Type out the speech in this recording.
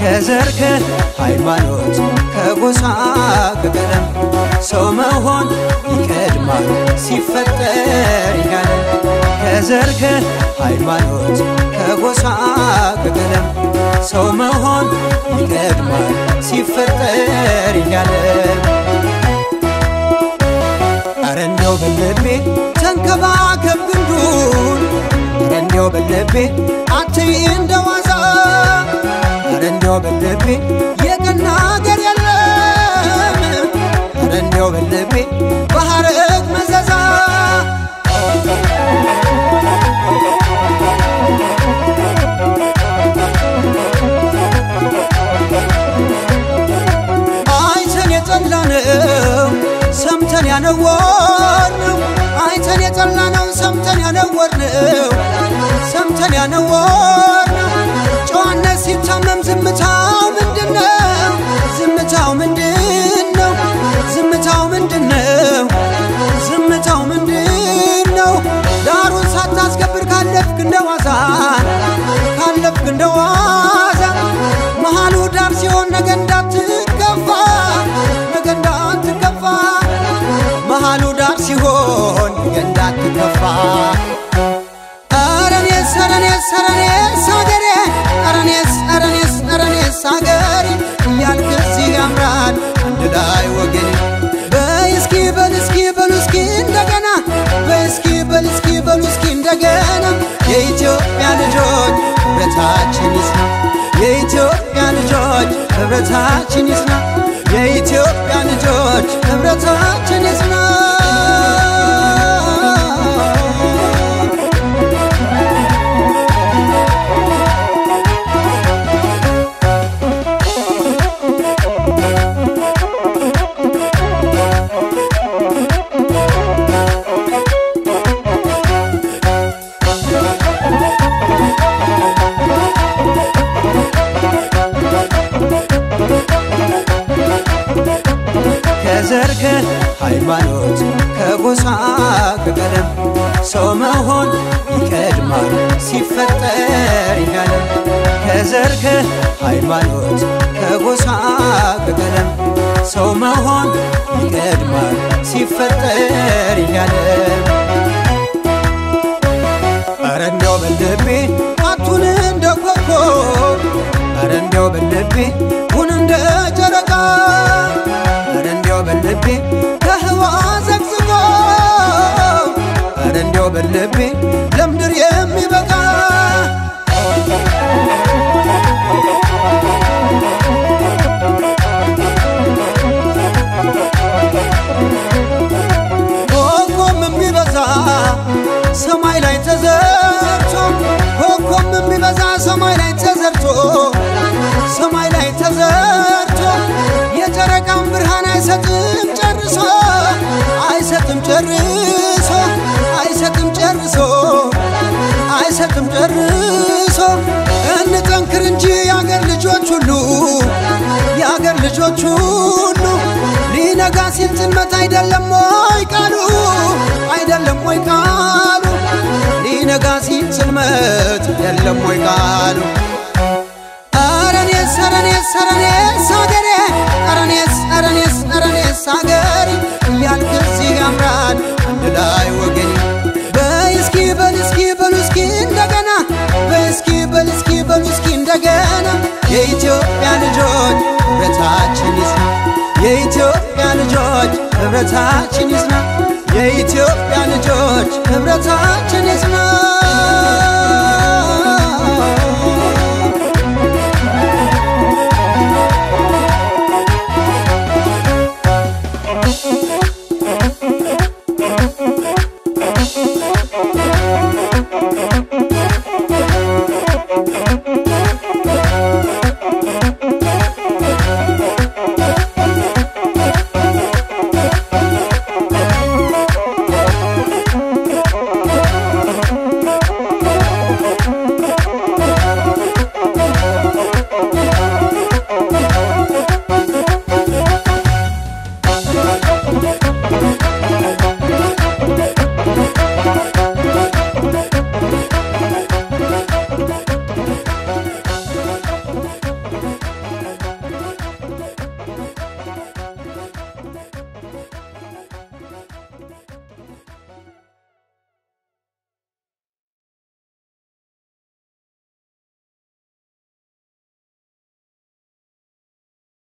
ከዘር ከሃይማኖት ከጎሳ ከቀለም ሰው መሆን ይቀድማል ሲፈጠር እያለ ከዘር ከሃይማኖት ከጎሳ ከቀለም ሰው መሆን ይቀድማል ሲፈጠር እያለ አረ እንደው በልቤ ተንከባከብ ግንዱን አረ እንደው ያነወርነው አይተን የጠላነው ሰምተን ያነወርነው ሰምተን ያነወርነው ጨዋነት ሲታመም ዝምታው ምንድነው? ዝምታው ምንድነው? ዝምታው ምንድነው? ዝምታው ምንድነው? ዳሩን ሳታስከብር ካለፍክ እንደዋዛ ካለፍክ እንደዋዛ ህብረታችን ይስና ከዘር ከሃይማኖት ከጎሳ ከቀለም ሰው መሆን ይቀድማል ሲፈጠር እያለ ከዘር ከሃይማኖት ከጎሳ ከቀለም ሰው መሆን ይቀድማል ሲፈጠር እያለ ጨርሶ አይሰጥም ጨርሶ አይሰጥም ጨርሶ። እንጠንክር እንጂ የአገር ልጆች ሁሉ የአገር ልጆች ሁሉ። ሊነጋ ሲል ጽልመት አይደለም ወይ ቃሉ? አይደለም ወይ ቃሉ? ሊነጋ ሲል ጽልመት አይደለም ወይ ቃሉ? አረኔስ አረኔስ አረኔስ አገሬ አረኔስ አረኔስ አረኔስ አገሬ የኢትዮጵያ ልጆች ህብረታችን ይስና የኢትዮጵያ ልጆች ህብረታችን ይስና